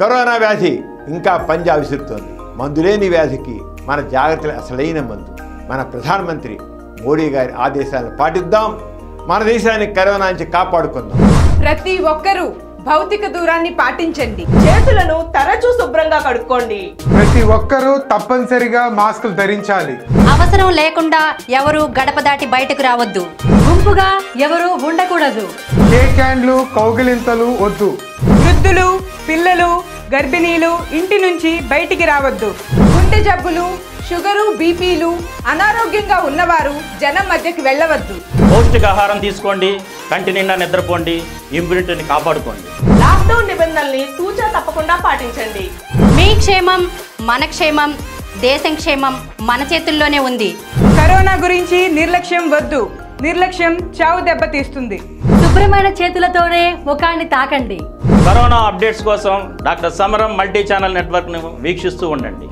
Corona వ్యాధి ఇంకా పంజా విసురుతోంది. మందులేని వ్యాధికి మన జాగ్రత్తలు అసలైన మందు. మన ప్రధానమంత్రి మోడీ గారి ఆదేశాలను పాటిద్దాం. మన దేశాన్ని కరోనా నుంచి కాపాడుకుందాం. ప్రతి ఒక్కరూ భౌతిక దూరాన్ని పాటించండి. చేతులను తరచూ శుభ్రంగా కడుక్కోండి. ప్రతి ఒక్కరూ తప్పనిసరిగా మాస్కులు ధరించాలి. అవసరం లేకుండా ఎవరు గడప దాటి బయటకు రావద్దు. గుంపుగా ఎవరు ఉండకూడదు. క్యాన్లు కౌగిలింతలు వద్దు. వృద్ధులు పిల్లలు గర్భిణీలు ఇంటి నుంచి బయటికి రావద్దు. గుండె జబ్బులు షుగరు బీపీలు అనారోగ్యంగా ఉన్నవారు జనం మధ్యకి వెళ్ళవద్దు. పౌష్టికాహారం తీసుకోండి కంటి నిండా నిద్రపోండి ఇమ్యూనిటీని కాపాడుకోండి. లాక్డౌన్ నిబంధనల్ని తూచా తప్పకుండా పాటించండి. మీ క్షేమం మన క్షేమం దేశం క్షేమం మన చేతుల్లోనే ఉంది. కరోనా గురించి నిర్లక్ష్యం వద్దు. నిర్లక్ష్యం చావు దెబ్బతీస్తుంది శుభ్రమైన చేతులతోనే ముఖాన్ని తాకండి. కరోనా అప్డేట్స్ కోసం డాక్టర్ సమరం మల్టీ ఛానల్ నెట్వర్క్ను వీక్షిస్తూ ఉండండి.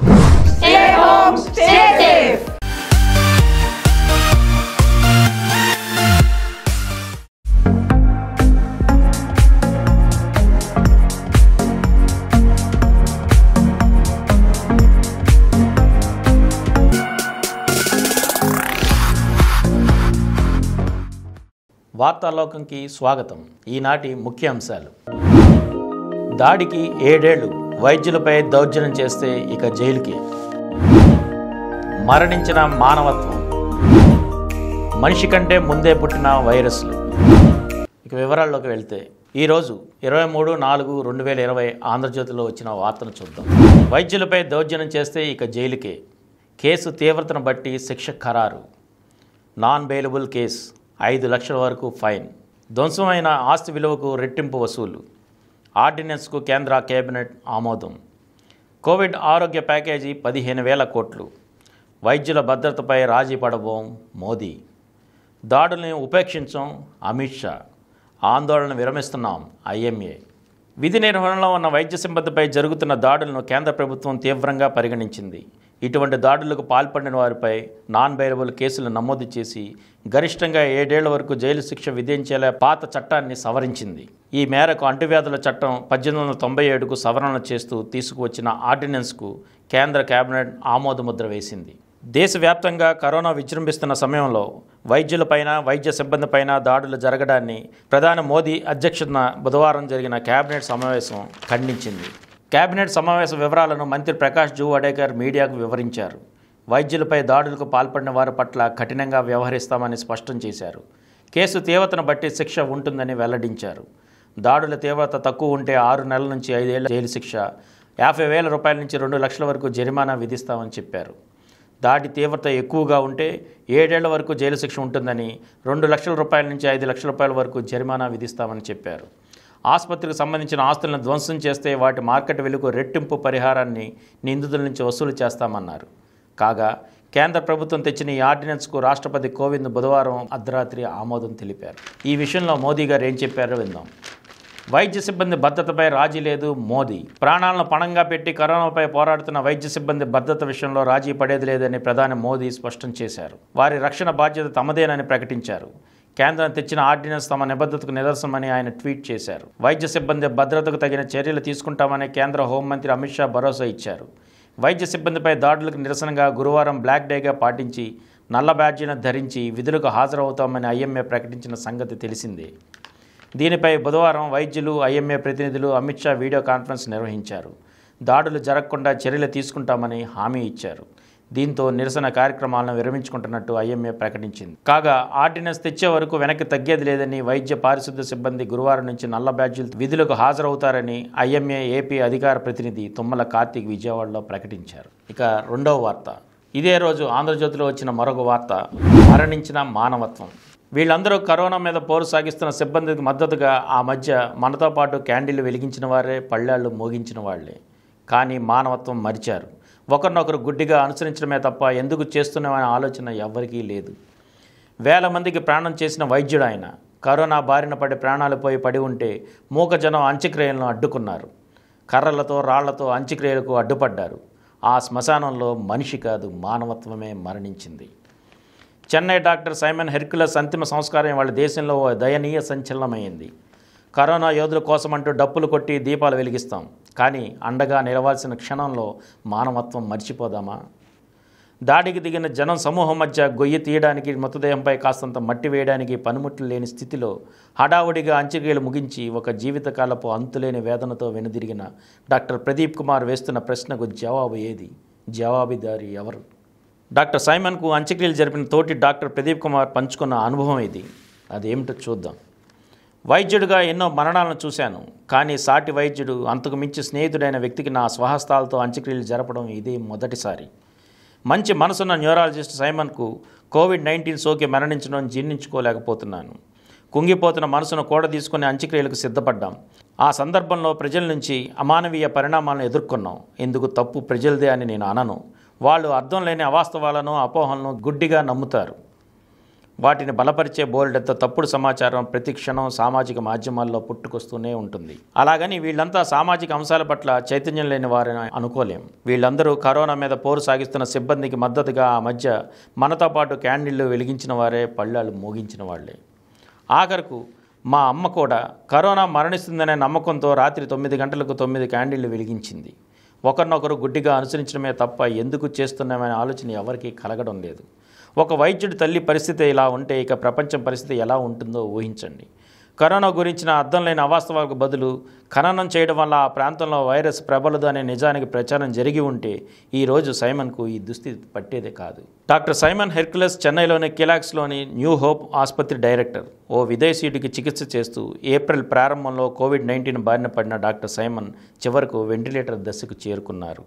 వార్తాలోకంకి స్వాగతం. ఈనాటి ముఖ్య అంశాలు దాడికి ఏడేళ్ళు వైద్యులపై దౌర్జన్యం చేస్తే ఇక జైలుకి. మరణించిన మానవత్వం. మనిషి కంటే ముందే పుట్టిన వైరస్లు. ఇక వివరాల్లోకి వెళ్తే ఈరోజు ఇరవై మూడు నాలుగు రెండు వేల ఇరవై ఆంధ్రజ్యోతిలో వచ్చిన వార్తను చూద్దాం. వైద్యులపై దౌర్జన్యం చేస్తే ఇక జైలుకే. కేసు తీవ్రతను బట్టి శిక్ష ఖరారు. Non bailable case. ఐదు లక్షల వరకు ఫైన్. ధ్వంసమైన ఆస్తి విలువకు రెట్టింపు వసూలు. ఆర్డినెన్స్కు కేంద్ర కేబినెట్ ఆమోదం. కోవిడ్ ఆరోగ్య ప్యాకేజీ పదిహేను వేల కోట్లు. వైద్యుల భద్రతపై రాజీ పడబోం మోదీ. దాడుల్ని ఉపేక్షించం అమిత్ షా. ఆందోళన విరమిస్తున్నాం ఐఎంఏ. విధి నిర్వహణలో ఉన్న వైద్య సిబ్బందిపై జరుగుతున్న దాడులను కేంద్ర ప్రభుత్వం తీవ్రంగా పరిగణించింది. ఇటువంటి దాడులకు పాల్పడిన వారిపై నాన్ బైరబుల్ కేసులు నమోదు చేసి గరిష్టంగా ఏడేళ్ళ వరకు జైలు శిక్ష విధించేలా పాత చట్టాన్ని సవరించింది. ఈ మేరకు అంటువ్యాధుల చట్టం పద్దెనిమిది వందల తొంభై ఏడుకు సవరణ చేస్తూ తీసుకువచ్చిన ఆర్డినెన్స్కు కేంద్ర కేబినెట్ ఆమోదముద్ర వేసింది. దేశవ్యాప్తంగా కరోనా విజృంభిస్తున్న సమయంలో వైద్యులపైన వైద్య సిబ్బందిపైన దాడులు జరగడాన్ని ప్రధాని మోదీ అధ్యక్షతన బుధవారం జరిగిన కేబినెట్ సమావేశం ఖండించింది. కేబినెట్ సమావేశ వివరాలను మంత్రి ప్రకాష్ జువాడేకర్ మీడియాకు వివరించారు. వైద్యులపై దాడులకు పాల్పడిన వారి పట్ల కఠినంగా వ్యవహరిస్తామని స్పష్టం చేశారు. కేసు తీవ్రతను బట్టి శిక్ష ఉంటుందని వెల్లడించారు. దాడుల తీవ్రత తక్కువ ఉంటే ఆరు నెలల నుంచి ఐదేళ్ళ జైలు శిక్ష యాభై వేల రూపాయల నుంచి రెండు లక్షల వరకు జరిమానా విధిస్తామని చెప్పారు. దాడి తీవ్రత ఎక్కువగా ఉంటే ఏడేళ్ళ వరకు జైలు శిక్ష ఉంటుందని రెండు లక్షల రూపాయల నుంచి ఐదు లక్షల రూపాయల వరకు జరిమానా విధిస్తామని చెప్పారు. ఆసుపత్రికి సంబంధించిన ఆస్తులను ధ్వంసం చేస్తే వాటి మార్కెట్ విలువకు రెట్టింపు పరిహారాన్ని నిందితుల నుంచి వసూలు చేస్తామన్నారు. కాగా కేంద్ర ప్రభుత్వం తెచ్చిన ఈ ఆర్డినెన్స్కు రాష్ట్రపతి కోవింద్ బుధవారం అర్ధరాత్రి ఆమోదం తెలిపారు. ఈ విషయంలో మోదీ గారు ఏం చెప్పారో విందాం. వైద్య సిబ్బంది భద్రతపై రాజీ లేదు మోదీ. ప్రాణాలను పణంగా పెట్టి కరోనాపై పోరాడుతున్న వైద్య సిబ్బంది భద్రత విషయంలో రాజీ పడేది లేదని ప్రధాని మోదీ స్పష్టం చేశారు. వారి రక్షణ బాధ్యత తమదేనని ప్రకటించారు. కేంద్రం తెచ్చిన ఆర్డినెన్స్ తమ నిబద్ధతకు నిదర్శనమని ఆయన ట్వీట్ చేశారు. వైద్య సిబ్బంది భద్రతకు తగిన చర్యలు తీసుకుంటామని కేంద్ర హోంమంత్రి అమిత్ షా భరోసా ఇచ్చారు. వైద్య సిబ్బందిపై దాడులకు నిరసనగా గురువారం బ్లాక్ డేగా పాటించి నల్ల బ్యాడ్జీని ధరించి విధులకు హాజరవుతామని ఐఎంఏ ప్రకటించిన సంగతి తెలిసిందే. దీనిపై బుధవారం వైద్యులు ఐఎంఏ ప్రతినిధులు అమిత్ షా వీడియో కాన్ఫరెన్స్ నిర్వహించారు. దాడులు జరగకుండా చర్యలు తీసుకుంటామని హామీ ఇచ్చారు. దీంతో నిరసన కార్యక్రమాలను విరమించుకుంటున్నట్టు ఐఎంఏ ప్రకటించింది. కాగా ఆర్డినెన్స్ తెచ్చే వరకు వెనక్కి తగ్గేది లేదని వైద్య పారిశుద్ధ సిబ్బంది గురువారం నుంచి నల్ల బ్యాడ్జీలు విధులకు హాజరవుతారని ఐఎంఏ ఏపీ అధికార ప్రతినిధి తుమ్మల కార్తీక్ విజయవాడలో ప్రకటించారు. ఇక రెండవ వార్త. ఇదే రోజు ఆంధ్రజ్యోతిలో వచ్చిన మరొక వార్త. మరణించిన మానవత్వం. వీళ్ళందరూ కరోనా మీద పోరు సాగిస్తున్న సిబ్బందికి మద్దతుగా ఆ మధ్య మనతో పాటు క్యాండిల్ వెలిగించిన వారే పళ్ళాళ్ళు మోగించిన వాళ్ళే. కానీ మానవత్వం మరిచారు. ఒకరినొకరు గుడ్డిగా అనుసరించడమే తప్ప ఎందుకు చేస్తున్నామనే ఆలోచన ఎవ్వరికీ లేదు. వేల మందికి ప్రాణం చేసిన వైద్యుడు ఆయన కరోనా బారిన పడి ప్రాణాలు పోయి పడి ఉంటే మూకజనం అంత్యక్రియలను అడ్డుకున్నారు. కర్రలతో రాళ్ళతో అంత్యక్రియలకు అడ్డుపడ్డారు. ఆ శ్మశానంలో మనిషి కాదు మానవత్వమే మరణించింది. చెన్నై డాక్టర్ సైమన్ హెర్క్యులస్ అంతిమ సంస్కారం వాళ్ళ దేశంలో ఓ దయనీయ సంచలనమైంది. కరోనా యోధుల కోసం అంటూ డప్పులు కొట్టి దీపాలు వెలిగిస్తాం. కానీ అండగా నిలవాల్సిన క్షణంలో మానవత్వం మర్చిపోదామా? దాడికి దిగిన జనం సమూహం మధ్య గొయ్యి తీయడానికి మృతదేహంపై కాస్తంత మట్టి వేయడానికి పనిముట్లు లేని స్థితిలో హడావుడిగా అంచెగేలు ముగించి ఒక జీవితకాలపు అంతులేని వేదనతో వెనుదిరిగిన డాక్టర్ ప్రదీప్ కుమార్ వేస్తున్న ప్రశ్నకు జవాబు ఏది? జవాబుదారి ఎవరు? డాక్టర్ సైమన్కు అంత్యక్రియలు జరిపిన తోటి డాక్టర్ ప్రదీప్ కుమార్ పంచుకున్న అనుభవం ఇది అదేమిటో చూద్దాం. వైద్యుడిగా ఎన్నో మరణాలను చూశాను. కానీ సాటి వైద్యుడు అంతకు మించి స్నేహితుడైన వ్యక్తికి నా స్వహస్తాలతో అంత్యక్రియలు జరపడం ఇదే మొదటిసారి. మంచి మనసున్న న్యూరాలజిస్ట్ సైమన్కు కోవిడ్ నైన్టీన్ సోకి మరణించడం జీర్ణించుకోలేకపోతున్నాను. కుంగిపోతున్న మనసును కూడ తీసుకుని అంత్యక్రియలకు సిద్ధపడ్డాం. ఆ సందర్భంలో ప్రజల నుంచి అమానవీయ పరిణామాలను ఎదుర్కొన్నాం. ఇందుకు తప్పు ప్రజలదే అని నేను అనను. వాళ్ళు అర్థం లేని అవాస్తవాలను అపోహలను గుడ్డిగా నమ్ముతారు. వాటిని బలపరిచే బోల్డెంత తప్పుడు సమాచారం ప్రతి క్షణం సామాజిక మాధ్యమాల్లో పుట్టుకొస్తూనే ఉంటుంది. అలాగని వీళ్ళంతా సామాజిక అంశాల పట్ల చైతన్యం లేని వారని అనుకోలేం. వీళ్ళందరూ కరోనా మీద పోరు సాగిస్తున్న సిబ్బందికి మద్దతుగా ఆ మధ్య మనతో పాటు క్యాండిల్లు వెలిగించిన వారే పళ్ళాలు మోగించిన వాళ్ళే ఆఖరకు మా అమ్మ కూడా కరోనా మరణిస్తుందనే నమ్మకంతో రాత్రి తొమ్మిది గంటలకు తొమ్మిది క్యాండిళ్ళు వెలిగించింది. ఒకరినొకరు గుడ్డిగా అనుసరించడమే తప్ప ఎందుకు చేస్తున్నామనే ఆలోచన ఎవరికీ కలగడం లేదు. ఒక వైద్యుడి తల్లి పరిస్థితి ఇలా ఉంటే ఇక ప్రపంచం పరిస్థితి ఎలా ఉంటుందో ఊహించండి. కరోనా గురించిన అర్థం లేని అవాస్తవాలకు బదులు ఖననం చేయడం వల్ల ఆ ప్రాంతంలో వైరస్ ప్రబలదు అనే నిజానికి ప్రచారం జరిగి ఉంటే ఈరోజు సైమన్కు ఈ దుస్థితి పట్టేదే కాదు. డాక్టర్ సైమన్ హెర్క్యులస్ చెన్నైలోని కిలాక్స్లోని న్యూ హోప్ ఆసుపత్రి డైరెక్టర్. ఓ విదేశీయుడికి చికిత్స చేస్తూ ఏప్రిల్ ప్రారంభంలో కోవిడ్ నైన్టీన్ బారిన పడిన డాక్టర్ సైమన్ చివరకు వెంటిలేటర్ దశకు చేరుకున్నారు.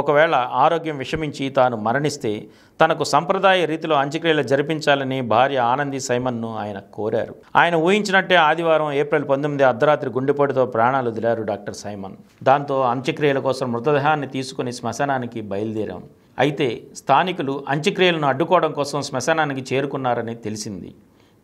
ఒకవేళ ఆరోగ్యం విషమించి తాను మరణిస్తే తనకు సంప్రదాయ రీతిలో అంత్యక్రియలు జరిపించాలని భార్య ఆనంది సైమన్ను ఆయన కోరారు. ఆయన ఊహించినట్టే ఆదివారం ఏప్రిల్ పంతొమ్మిది అర్ధరాత్రి గుండెపోటుతో ప్రాణాలు వదిలారు డాక్టర్ సైమన్. దాంతో అంత్యక్రియల కోసం మృతదేహాన్ని తీసుకుని శ్మశానానికి బయలుదేరాం. అయితే స్థానికులు అంత్యక్రియలను అడ్డుకోవడం కోసం శ్మశానానికి చేరుకున్నారని తెలిసింది.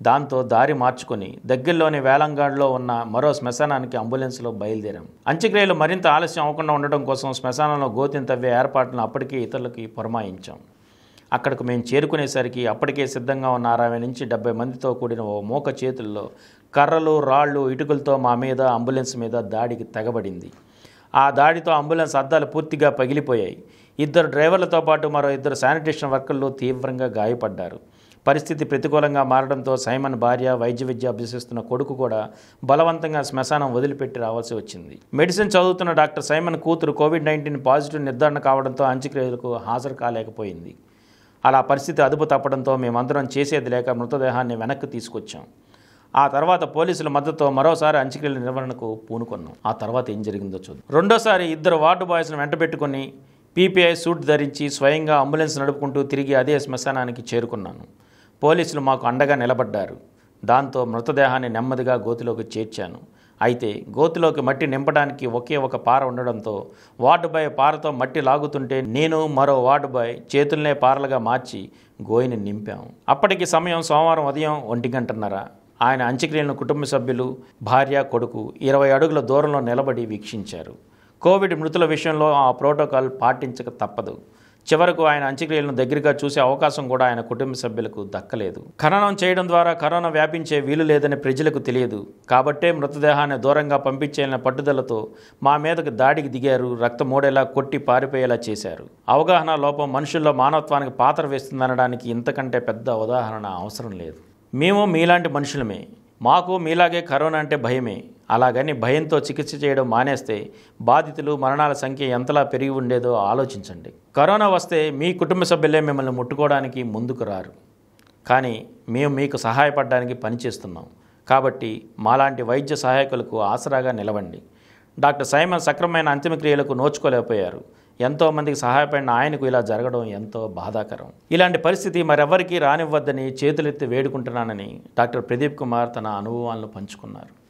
దాంతో దారి మార్చుకొని దగ్గరలోని వేలంగాడ్లో ఉన్న మరో శ్మశానానికి అంబులెన్స్లో బయలుదేరాం. అంత్యక్రియలు మరింత ఆలస్యం అవ్వకుండా ఉండడం కోసం శ్మశానంలో గోతిని తవ్వే ఏర్పాట్లను అప్పటికే ఇతరులకి పురమాయించాం. అక్కడకు మేము చేరుకునేసరికి అప్పటికే సిద్ధంగా ఉన్న అరవై నుంచి డెబ్బై మందితో కూడిన ఓ మూక చేతుల్లో కర్రలు రాళ్ళు ఇటుకలతో మా మీద అంబులెన్స్ మీద దాడికి తెగబడింది. ఆ దాడితో అంబులెన్స్ అద్దాలు పూర్తిగా పగిలిపోయాయి. ఇద్దరు డ్రైవర్లతో పాటు మరో ఇద్దరు శానిటేషన్ వర్కర్లు తీవ్రంగా గాయపడ్డారు. పరిస్థితి ప్రతికూలంగా మారడంతో సైమన్ భార్య వైద్య విద్య అభ్యసిస్తున్న కొడుకు కూడా బలవంతంగా శ్మశానం వదిలిపెట్టి రావాల్సి వచ్చింది. మెడిసిన్ చదువుతున్న డాక్టర్ సైమన్ కూతురు కోవిడ్ నైన్టీన్ పాజిటివ్ నిర్ధారణ కావడంతో అంత్యక్రియలకు హాజరు కాలేకపోయింది. అలా పరిస్థితి అదుపు తప్పడంతో మేమందరం చేసేది లేక మృతదేహాన్ని వెనక్కి తీసుకొచ్చాం. ఆ తర్వాత పోలీసుల మద్దతుతో మరోసారి అంత్యక్రియల నిర్వహణకు పూనుకున్నాం. ఆ తర్వాత ఏం జరిగిందో చూద్దాం. రెండోసారి ఇద్దరు వార్డు బాయ్స్ను వెంటబెట్టుకుని పీపీఐ సూట్ ధరించి స్వయంగా అంబులెన్స్ నడుపుకుంటూ తిరిగి అదే శ్మశానానికి చేరుకున్నాను. పోలీసులు మాకు అండగా నిలబడ్డారు. దాంతో మృతదేహాన్ని నెమ్మదిగా గోతిలోకి చేర్చాను. అయితే గోతిలోకి మట్టి నింపడానికి ఒకే ఒక పార ఉండడంతో వార్డు బాయ్ పారతో మట్టి లాగుతుంటే నేను మరో వార్డు బాయ్ చేతుల్నే పారలుగా మార్చి గోయిని నింపాం. అప్పటికి సమయం సోమవారం ఉదయం ఒంటి గంటన్నర. ఆయన అంత్యక్రియలను కుటుంబ సభ్యులు భార్య కొడుకు ఇరవై అడుగుల దూరంలో నిలబడి వీక్షించారు. కోవిడ్ మృతుల విషయంలో ఆ ప్రోటోకాల్ పాటించక తప్పదు. చివరకు ఆయన అంత్యక్రియలను దగ్గరగా చూసే అవకాశం కూడా ఆయన కుటుంబ సభ్యులకు దక్కలేదు. ఖననం చేయడం ద్వారా కరోనా వ్యాపించే వీలు లేదని ప్రజలకు తెలియదు. కాబట్టే మృతదేహాన్ని దూరంగా పంపించేయాలనే పట్టుదలతో మా మీదకు దాడికి దిగారు రక్తం మూడేలా కొట్టి పారిపోయేలా చేశారు. అవగాహన లోపం మనుషుల్లో మానవత్వానికి పాత్ర వేస్తుందనడానికి ఇంతకంటే పెద్ద ఉదాహరణ అవసరం లేదు. మేము మీలాంటి మనుషులమే. మాకు మీలాగే కరోనా అంటే భయమే. అలాగని భయంతో చికిత్స చేయడం మానేస్తే బాధితులు మరణాల సంఖ్య ఎంతలా పెరిగి ఉండేదో ఆలోచించండి. కరోనా వస్తే మీ కుటుంబ సభ్యులే మిమ్మల్ని ముట్టుకోవడానికి ముందుకు రారు. కానీ మేము మీకు సహాయపడడానికి పనిచేస్తున్నాం. కాబట్టి మాలాంటి వైద్య సహాయకులకు ఆసరాగా నిలవండి. Doctor Simon సక్రమైన అంతిమక్రియలకు నోచుకోలేకపోయారు. ఎంతోమందికి సహాయపడిన ఆయనకు ఇలా జరగడం ఎంతో బాధాకరం. ఇలాంటి పరిస్థితి మరెవ్వరికీ రానివ్వద్దని చేతులెత్తి వేడుకుంటున్నానని డాక్టర్ ప్రదీప్ కుమార్ తన అనుభవాలను పంచుకున్నారు.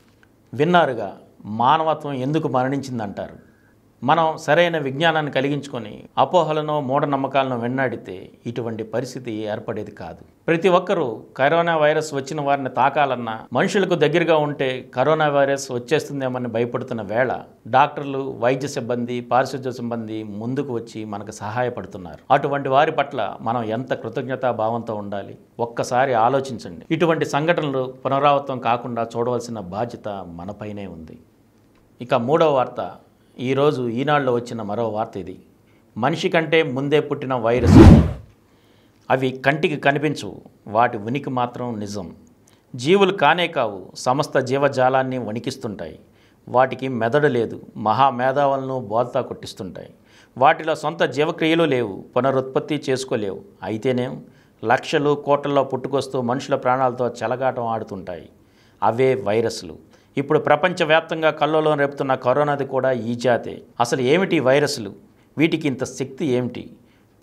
విన్నారుగా మానవత్వం ఎందుకు మరణించిందంటారు? మనం సరైన విజ్ఞానాన్ని కలిగించుకొని అపోహలను మూఢనమ్మకాలను వెన్నాడితే ఇటువంటి పరిస్థితి ఏర్పడేది కాదు. ప్రతి ఒక్కరూ కరోనా వైరస్ వచ్చిన వారిని తాకాలన్నా మనుషులకు దగ్గరగా ఉంటే కరోనా వైరస్ వచ్చేస్తుందేమని భయపడుతున్న వేళ డాక్టర్లు వైద్య సిబ్బంది పారిశుద్ధ్య సిబ్బంది ముందుకు వచ్చి మనకు సహాయపడుతున్నారు. అటువంటి వారి పట్ల మనం ఎంత కృతజ్ఞతా భావంతో ఉండాలి? ఒక్కసారి ఆలోచించండి. ఇటువంటి సంఘటనలు పునరావృతం కాకుండా చూడవలసిన బాధ్యత మనపైనే ఉంది. ఇక మూడవ వార్త ఈరోజు ఈనాడులో వచ్చిన మరో వార్త ఇది. మనిషి కంటే ముందే పుట్టిన వైరస్ అవి కంటికి కనిపించవు వాటి ఉనికి మాత్రం నిజం. జీవులు కానే కావు సమస్త జీవజాలాన్ని వణికిస్తుంటాయి. వాటికి మెదడు లేదు మహామేధావులను బోల్తా కొట్టిస్తుంటాయి. వాటిలో సొంత జీవక్రియలు లేవు పునరుత్పత్తి చేసుకోలేవు. అయితేనేం లక్షలు కోట్లలో పుట్టుకొస్తూ మనుషుల ప్రాణాలతో చెలగాటం ఆడుతుంటాయి. అవే వైరస్లు. ఇప్పుడు ప్రపంచవ్యాప్తంగా కళ్ళలో రేపుతున్న కరోనాది కూడా ఈ జాతే. అసలు ఏమిటి వైరస్లు? వీటికి ఇంత శక్తి ఏమిటి?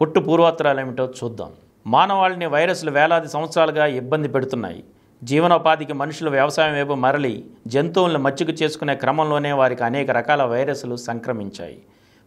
పుట్టు పూర్వోత్తరాలు ఏమిటో చూద్దాం. మానవాళిని వైరస్లు వేలాది సంవత్సరాలుగా ఇబ్బంది పెడుతున్నాయి. జీవనోపాధికి మనుషులు వ్యవసాయం వైపు మరలి జంతువులను మచ్చుకు చేసుకునే క్రమంలోనే వారికి అనేక రకాల వైరస్లు సంక్రమించాయి.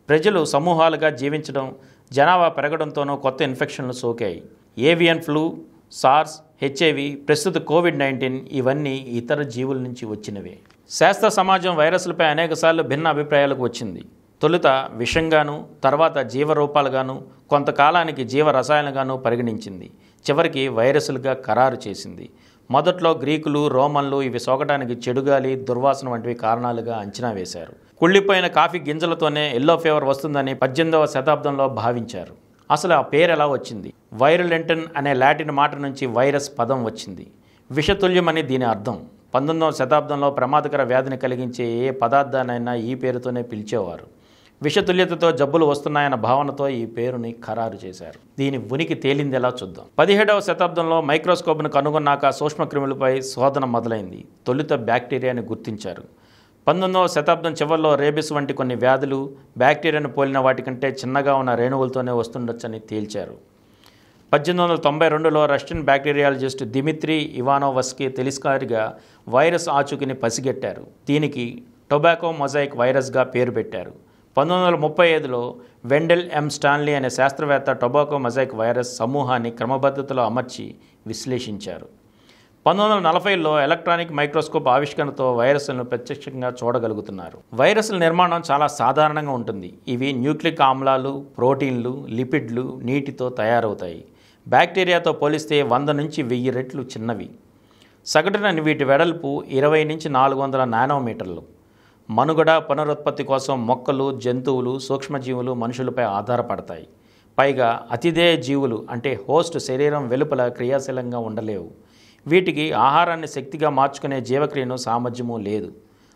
ప్రజలు సమూహాలుగా జీవించడం జనాభా పెరగడంతోనూ కొత్త ఇన్ఫెక్షన్లు సోకాయి. ఏవియన్ ఫ్లూ సార్స్ హెచ్ఐవి ప్రస్తుత కోవిడ్ నైన్టీన్ ఇవన్నీ ఇతర జీవుల నుంచి వచ్చినవే. శాస్త్ర సమాజం వైరస్లపై అనేకసార్లు భిన్న అభిప్రాయాలకు వచ్చింది. తొలుత విషంగాను తర్వాత జీవరూపాలుగాను కొంతకాలానికి జీవరసాయనగాను పరిగణించింది. చివరికి వైరస్లుగా ఖరారు చేసింది. మొదట్లో గ్రీకులు రోమన్లు ఇవి సోకటానికి చెడుగాలి దుర్వాసన వంటివి కారణాలుగా అంచనా వేశారు. కుళ్ళిపోయిన కాఫీ గింజలతోనే ఎల్లో ఫీవర్ వస్తుందని పద్దెనిమిదవ శతాబ్దంలో భావించారు. అసలు ఆ పేరు ఎలా వచ్చింది? వైరులెంటన్ అనే లాటిన్ మాట నుంచి వైరస్ పదం వచ్చింది. విషతుల్యమని దీని అర్థం. పంతొమ్మిదవ శతాబ్దంలో ప్రమాదకర వ్యాధిని కలిగించే ఏ పదార్థానైనా ఈ పేరుతోనే పిలిచేవారు. విషతుల్యతతో జబ్బులు వస్తున్నాయన్న భావనతో ఈ పేరుని ఖరారు చేశారు. దీని ఉనికి తేలింది ఎలా చూద్దాం? పదిహేడవ శతాబ్దంలో మైక్రోస్కోప్ను కనుగొన్నాక సూక్ష్మక్రిములపై శోధన మొదలైంది. తొలుత బ్యాక్టీరియాని గుర్తించారు. పంతొమ్మిదవ శతాబ్దం చివరిలో రేబిస్ వంటి కొన్ని వ్యాధులు బ్యాక్టీరియాను పోలిన వాటికంటే చిన్నగా ఉన్న రేణువులతోనే వస్తుండొచ్చని తేల్చారు. పద్దెనిమిది వందల తొంభై రెండులో రష్యన్ బ్యాక్టీరియాలజిస్ట్ దిమిత్రి ఇవానోవస్కి తెలిసికారిగా వైరస్ ఆచూకిని పసిగట్టారు. దీనికి టొబాకో మొజాయిక్ వైరస్గా పేరు పెట్టారు. పంతొమ్మిది వందల ముప్పై ఐదులో వెండెల్ ఎం స్టాన్లీ అనే శాస్త్రవేత్త టొబాకో మొజాయిక్ వైరస్ సమూహాన్ని క్రమబద్ధతలో అమర్చి విశ్లేషించారు. పంతొమ్మిది వందల నలభైలో ఎలక్ట్రానిక్ మైక్రోస్కోప్ ఆవిష్కరణతో వైరస్లను ప్రత్యక్షంగా చూడగలుగుతున్నారు. వైరస్ల నిర్మాణం చాలా సాధారణంగా ఉంటుంది. ఇవి న్యూక్లిక్ ఆమ్లాలు ప్రోటీన్లు లిపిడ్లు నీటితో తయారవుతాయి. బ్యాక్టీరియాతో పోలిస్తే వంద నుంచి వెయ్యి రెట్లు చిన్నవి. సగటున వీటి వెడల్పు ఇరవై నుంచి నాలుగు వందల నానోమీటర్లు. మనుగడ పునరుత్పత్తి కోసం మొక్కలు జంతువులు సూక్ష్మజీవులు మనుషులపై ఆధారపడతాయి. పైగా అతిథేయ జీవులు అంటే హోస్ట్ శరీరం వెలుపల క్రియాశీలంగా ఉండలేవు. వీటికి ఆహారాన్ని శక్తిగా మార్చుకునే జీవక్రియను సామర్థ్యము లేదు.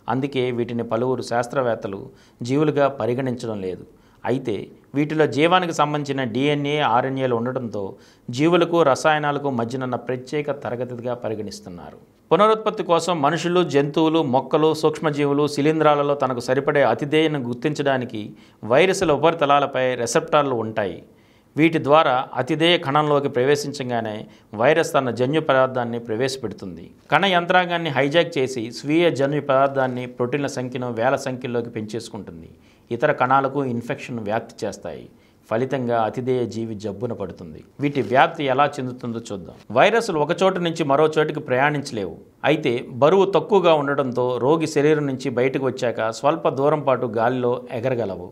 అందుకే వీటిని పలువురు శాస్త్రవేత్తలు జీవులుగా పరిగణించడం లేదు. అయితే వీటిలో జీవానికి సంబంధించిన డిఎన్ఏ ఆర్ఎన్ఏలు ఉండటంతో జీవులకు రసాయనాలకు మధ్యనున్న ప్రత్యేక తరగతిగా పరిగణిస్తున్నారు. పునరుత్పత్తి కోసం మనుషులు జంతువులు మొక్కలు సూక్ష్మజీవులు శిలీంధ్రాలలో తనకు సరిపడే అతిథేయను గుర్తించడానికి వైరస్ల ఉపరితలాలపై రెసెప్టార్లు ఉంటాయి. వీటి ద్వారా అతిదేయ కణంలోకి ప్రవేశించగానే వైరస్ తన జన్యు పదార్థాన్ని ప్రవేశపెడుతుంది. కణ యంత్రాంగాన్ని హైజాక్ చేసి స్వీయ జన్యు పదార్థాన్ని ప్రోటీన్ల సంఖ్యను వేల సంఖ్యలోకి పెంచేసుకుంటుంది. ఇతర కణాలకు ఇన్ఫెక్షన్ వ్యాప్తి చేస్తాయి. ఫలితంగా అతిదేయ జీవి జబ్బున పడుతుంది. వీటి వ్యాప్తి ఎలా చెందుతుందో చూద్దాం. వైరస్లు ఒక చోటు నుంచి మరో చోటికి ప్రయాణించలేవు. అయితే బరువు తక్కువగా ఉండడంతో రోగి శరీరం నుంచి బయటకు వచ్చాక స్వల్ప దూరం పాటు గాలిలో ఎగరగలవు.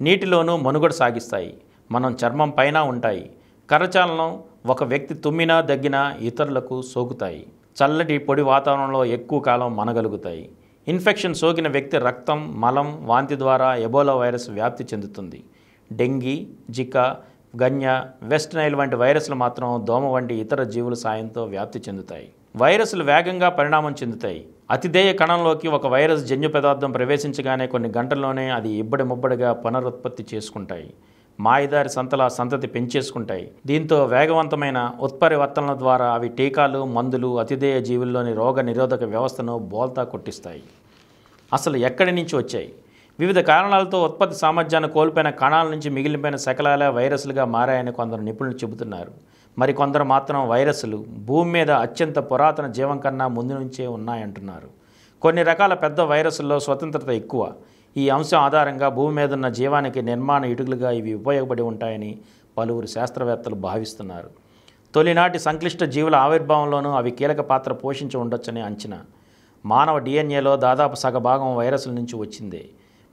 నీటిలోనూ మనుగడ సాగిస్తాయి. మనం చర్మం పైన ఉంటాయి. కరచాలనం ఒక వ్యక్తి తుమ్మినా దగ్గినా ఇతరులకు సోకుతాయి. చల్లటి పొడి వాతావరణంలో ఎక్కువ కాలం మనగలుగుతాయి. ఇన్ఫెక్షన్ సోకిన వ్యక్తి రక్తం మలం వాంతి ద్వారా ఎబోలా వైరస్ వ్యాప్తి చెందుతుంది. డెంగీ జికా గన్య వెస్ట్ నైల్ వంటి వైరస్లు మాత్రం దోమ వంటి ఇతర జీవుల సాయంతో వ్యాప్తి చెందుతాయి. వైరస్లు వేగంగా పరిణామం చెందుతాయి. అతిదేయ కణంలోకి ఒక వైరస్ జన్యు పదార్థం ప్రవేశించగానే కొన్ని గంటల్లోనే అది ఇబ్బడి ముబ్బడిగా పునరుత్పత్తి చేసుకుంటాయి. మాయదారి సంతల సంతతి పెంచేసుకుంటాయి. దీంతో వేగవంతమైన ఉత్పరివర్తనల ద్వారా అవి టీకాలు మందులు అతిధేయ జీవుల్లోని రోగ నిరోధక వ్యవస్థను బోల్తా కొట్టిస్తాయి. అసలు ఎక్కడి నుంచి వచ్చాయి? వివిధ కారణాలతో ఉత్పత్తి సామర్థ్యాన్ని కోల్పోయిన కణాల నుంచి మిగిలిపోయిన శకలాల వైరస్లుగా మారాయని కొందరు నిపుణులు చెబుతున్నారు. మరి కొందరు మాత్రం వైరస్లు భూమి మీద అత్యంత పురాతన జీవం కన్నా ముందు నుంచే ఉన్నాయంటున్నారు. కొన్ని రకాల పెద్ద వైరస్ల్లో స్వతంత్రత ఎక్కువ. ఈ అంశం ఆధారంగా భూమి మీద ఉన్న జీవానికి నిర్మాణ ఇటుకలుగా ఇవి ఉపయోగపడి ఉంటాయని పలువురు శాస్త్రవేత్తలు భావిస్తున్నారు. తొలినాటి సంక్లిష్ట జీవుల ఆవిర్భావంలోనూ అవి కీలక పాత్ర పోషించి ఉండొచ్చని అంచనా. మానవ డిఎన్ఏలో దాదాపు సగభాగం వైరస్ల నుంచి వచ్చిందే.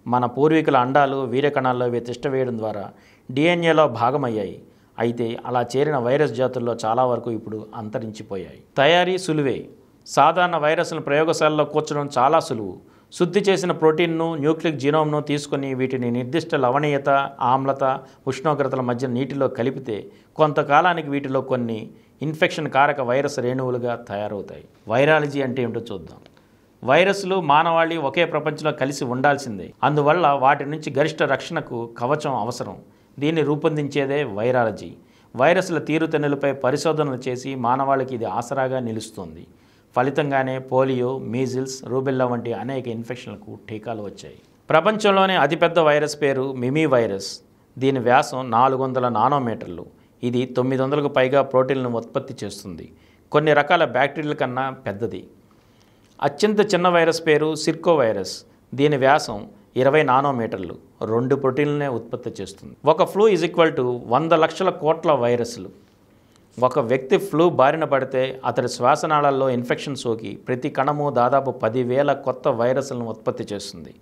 మన పూర్వీకుల అండాలు వీర్యకణాల్లో ఇవి తిష్టవేయడం ద్వారా డిఎన్ఏలో భాగమయ్యాయి. అయితే అలా చేరిన వైరస్ జాతుల్లో చాలా వరకు ఇప్పుడు అంతరించిపోయాయి. తయారీ సులువే. సాధారణ వైరస్ను ప్రయోగశాలలో కూర్చడం చాలా సులువు. శుద్ధి చేసిన ప్రోటీన్ను న్యూక్లిక్ జీనోమ్ను తీసుకొని వీటిని నిర్దిష్ట లవణీయత ఆమ్లత ఉష్ణోగ్రతల మధ్య నీటిలో కలిపితే కొంతకాలానికి వీటిలో కొన్ని ఇన్ఫెక్షన్ కారక వైరస్ రేణువులుగా తయారవుతాయి. వైరాలజీ అంటే ఏమిటో చూద్దాం. వైరస్లు మానవాళి ఒకే ప్రపంచంలో కలిసి ఉండాల్సిందే. అందువల్ల వాటి నుంచి గరిష్ట రక్షణకు కవచం అవసరం. దీన్ని రూపొందించేదే వైరాలజీ. వైరస్ల తీరుతెన్నులపై పరిశోధనలు చేసి మానవాళికి ఇది ఆసరాగా నిలుస్తుంది. ఫలితంగానే పోలియో మీజిల్స్ రూబెల్లా వంటి అనేక ఇన్ఫెక్షన్లకు టీకాలు వచ్చాయి. ప్రపంచంలోనే అతిపెద్ద వైరస్ పేరు మిమీ వైరస్ దీని వ్యాసం నాలుగు వందల నానోమీటర్లు. ఇది తొమ్మిది వందలకు పైగా ప్రోటీన్లను ఉత్పత్తి చేస్తుంది. కొన్ని రకాల బ్యాక్టీరియల కన్నా పెద్దది. అత్యంత చిన్న వైరస్ పేరు సిర్కో వైరస్ దీని వ్యాసం ఇరవై నానోమీటర్లు. రెండు ప్రోటీన్లనే ఉత్పత్తి చేస్తుంది. ఒక ఫ్లూ ఈజ్ ఈక్వల్ టు వంద లక్షల కోట్ల వైరస్లు. ఒక వ్యక్తి ఫ్లూ బారిన పడితే అతడి శ్వాసనాళాల్లో ఇన్ఫెక్షన్ సోకి ప్రతి కణము దాదాపు పదివేల కొత్త వైరస్లను ఉత్పత్తి చేస్తుంది.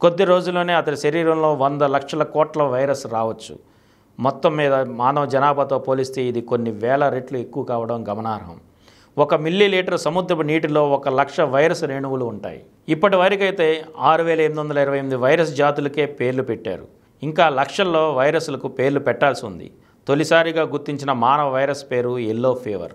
కొద్ది రోజుల్లోనే అతడి శరీరంలో వంద లక్షల కోట్ల వైరస్ రావచ్చు. మొత్తం మీద మానవ జనాభాతో పోలిస్తే ఇది కొన్ని వేల రెట్లు ఎక్కువ కావడం గమనార్హం. ఒక మిల్లీ లీటర్ సముద్రపు నీటిలో ఒక లక్ష వైరస్ రేణువులు ఉంటాయి. ఇప్పటి వరకైతే ఆరు వేల ఎనిమిది వందల ఇరవై ఎనిమిది వైరస్ జాతులకే పేర్లు పెట్టారు. ఇంకా లక్షల్లో వైరస్లకు పేర్లు పెట్టాల్సి ఉంది. తొలిసారిగా గుర్తించిన మానవ వైరస్ పేరు ఎల్లో ఫీవర్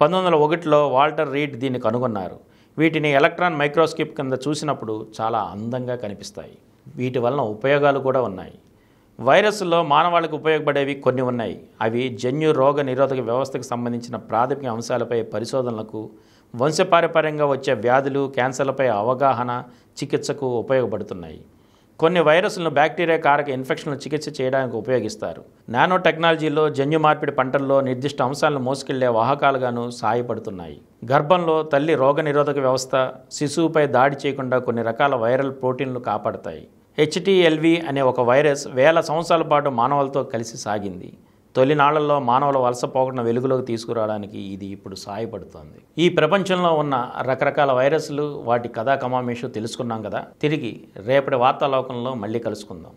పంతొమ్మిది వందల ఒకటిలో వాల్టర్ రీడ్ దీన్ని కనుగొన్నారు. వీటిని ఎలక్ట్రాన్ మైక్రోస్కోప్ కింద చూసినప్పుడు చాలా అందంగా కనిపిస్తాయి. వీటి వలన ఉపయోగాలు కూడా ఉన్నాయి. వైరస్లో మానవాళికి ఉపయోగపడేవి కొన్ని ఉన్నాయి. అవి జన్యు రోగ నిరోధక వ్యవస్థకు సంబంధించిన ప్రాథమిక అంశాలపై పరిశోధనలకు వంశపారపర్యంగా వచ్చే వ్యాధులు క్యాన్సర్లపై అవగాహన చికిత్సకు ఉపయోగపడుతున్నాయి. కొన్ని వైరస్లను బ్యాక్టీరియా కారక ఇన్ఫెక్షన్లు చికిత్స చేయడానికి ఉపయోగిస్తారు. నానో టెక్నాలజీలో జన్యు మార్పిడి పంటల్లో నిర్దిష్ట అంశాలను మోసుకెళ్ళే వాహకాలుగాను సహాయపడుతున్నాయి గర్భంలో తల్లి రోగనిరోధక వ్యవస్థ శిశువుపై దాడి చేయకుండా కొన్ని రకాల వైరల్ ప్రోటీన్లు కాపాడతాయి. హెచ్టిఎల్వి అనే ఒక వైరస్ వేల సంవత్సరాల పాటు మానవులతో కలిసి సాగింది. తొలినాళ్ళలో మానవుల వలస పోకుండా వెలుగులోకి తీసుకురావడానికి ఇది ఇప్పుడు సహాయపడుతోంది ఈ ప్రపంచంలో ఉన్న రకరకాల వైరస్లు వాటి కథా కమామేషు తెలుసుకున్నాం కదా? తిరిగి రేపటి వార్తాలోకంలో మళ్ళీ కలుసుకుందాం.